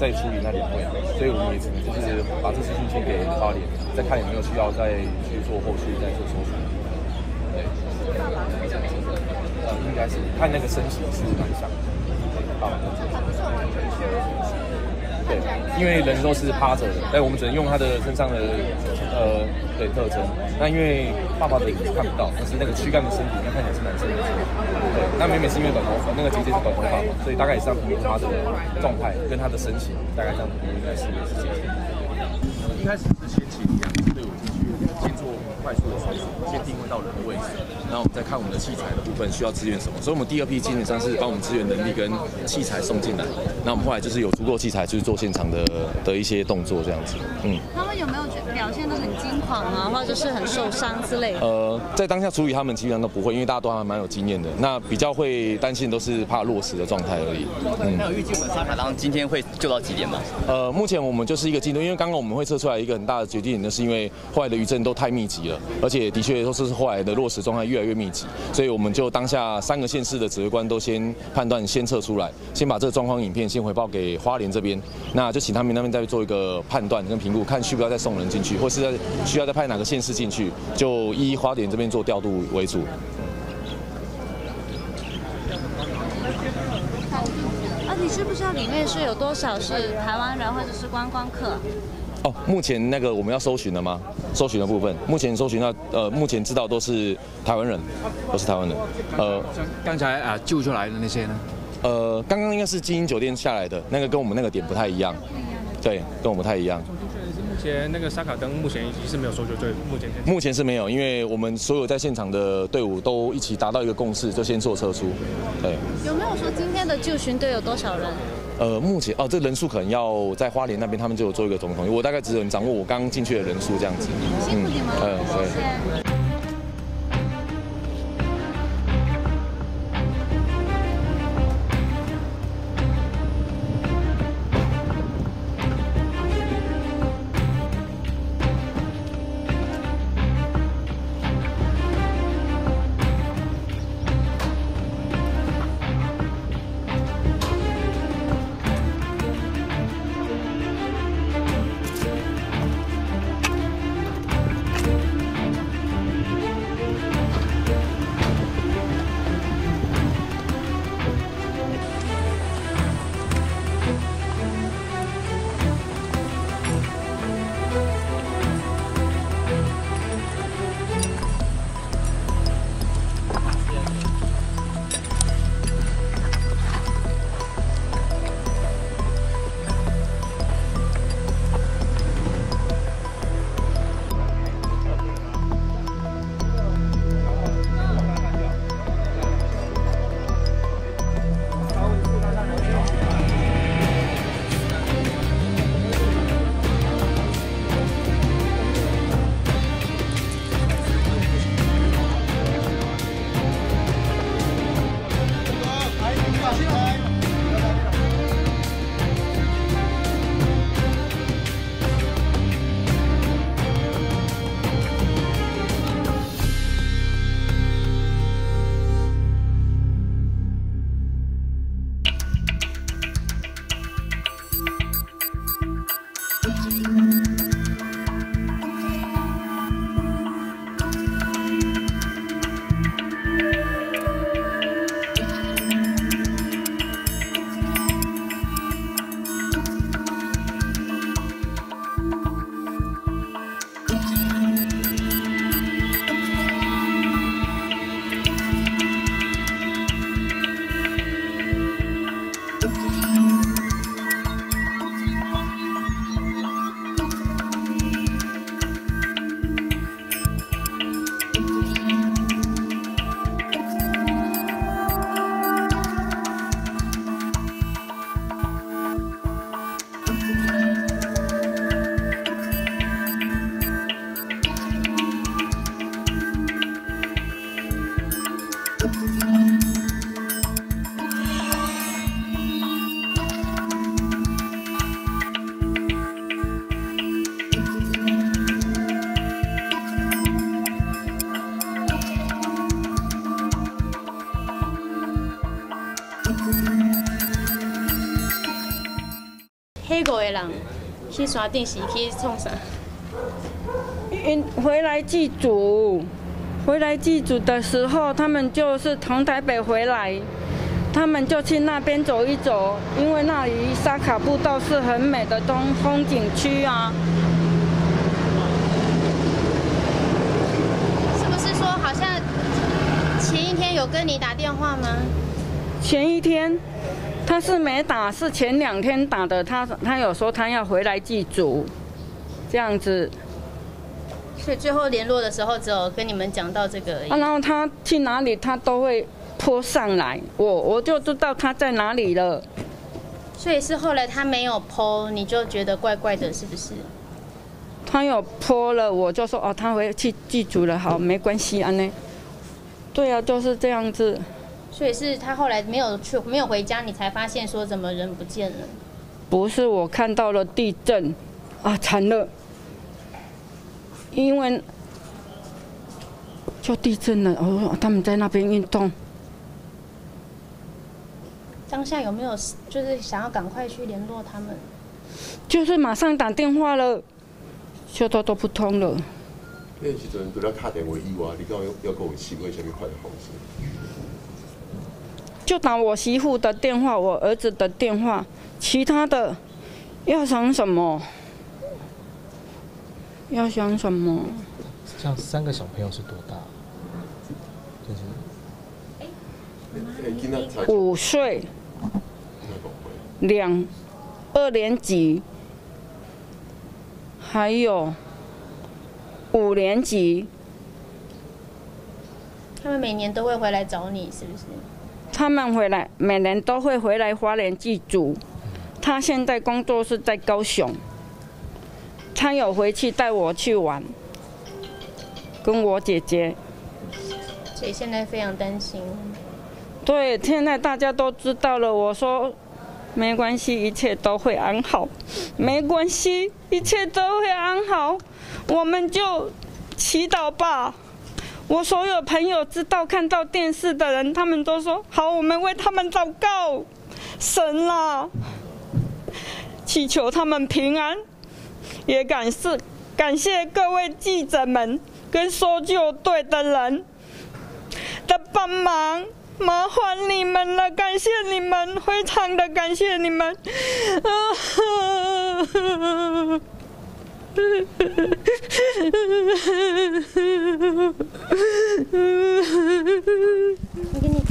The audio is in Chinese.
再处理那两位，所以我们也只能就是把这资讯先给花莲，再看有没有需要再去做后续再做搜索。对，呃，应该是看那个身形是蛮像的，爸爸对，因为人都是趴着的，哎，我们只能用他的身上的呃对特征。那因为爸爸的脸是看不到，但是那个躯干的身体，那看起来是男生的。对，那美美是因为短头发，那个姐姐是短头发嘛，所以大概也是这样评估他的状态跟他的身形，大概这样子应该是也是姐姐。一开始是先请两支队伍进去，先做快速的搜索，先定位到人的位置，然后我们再看我们的器材的部分需要支援什么。所以我们第二批基本上是把我们支援能力跟器材送进来。那我们后来就是有足够器材，就是做现场的的一些动作这样子。嗯。有没有表现得很惊慌啊，或者是很受伤之类的？呃，在当下处理他们基本上都不会，因为大家都还蛮有经验的。那比较会担心都是怕落实的状态而已。嗯。那有预计我们沙卡当今天会救到几点吗？呃，目前我们就是一个进度，因为刚刚我们会测出来一个很大的决定点，就是因为后来的余震都太密集了，而且的确都是后来的落实状态越来越密集，所以我们就当下三个县市的指挥官都先判断先测出来，先把这个状况影片先回报给花莲这边，那就请他们那边再做一个判断跟评估，看需不需要再送人进去，或是在需要再派哪个县市进去，就依花莲这边做调度为主。啊，你知不知道里面是有多少是台湾人或者是观光客？哦，目前那个我们要搜寻的吗？搜寻的部分，目前搜寻到呃，目前知道都是台湾人，都是台湾人。呃，刚才啊救出来的那些呢？呃，刚刚应该是精英酒店下来的那个，跟我们那个点不太一样。对，跟我们不太一样。目前那个沙卡灯目前已经是没有搜救队，目前目前是没有，因为我们所有在现场的队伍都一起达到一个共识，就先做撤出。对。有没有说今天的救寻队有多少人？呃，目前哦，这人数可能要在花莲那边，他们就有做一个总统计，我大概只有掌握我刚进去的人数这样子。辛苦你们，嗯，对。的人去山顶是去创啥？因回来祭祖，回来祭祖的时候，他们就是从台北回来，他们就去那边走一走，因为那里沙卡步道是很美的东风景区啊。是不是说好像前一天有跟你打电话吗？前一天他是没打，是前两天打的。他他有说他要回来祭祖，这样子。所以最后联络的时候，只有跟你们讲到这个而已。啊，然后他去哪里，他都会泼上来，我我就知道他在哪里了。所以是后来他没有 PO，你就觉得怪怪的，是不是？他有泼了，我就说哦，他回去祭祖了，好，没关系啊呢。对啊，就是这样子。所以是他后来没有去，没有回家，你才发现说怎么人不见了？不是我看到了地震，啊，惨了，因为就地震了，哦，他们在那边运动。当下有没有就是想要赶快去联络他们？就是马上打电话了，就都都不通了。那时阵除了打电话以外，你讲要要跟我方式？就打我媳妇的电话，我儿子的电话，其他的要想什么？要想什么？像三个小朋友是多大？就是五岁，两二年级，还有五年级。他们每年都会回来找你，是不是？他们回来，每年都会回来花莲祭祖。他现在工作是在高雄，他有回去带我去玩，跟我姐姐。所以现在非常担心。对，现在大家都知道了。我说没关系，一切都会安好。没关系，一切都会安好。我们就祈祷吧。我所有朋友知道看到电视的人，他们都说好，我们为他们祷告，神啊，祈求他们平安，也感谢感谢各位记者们跟搜救队的人的帮忙，麻烦你们了，感谢你们，非常的感谢你们。啊 我给你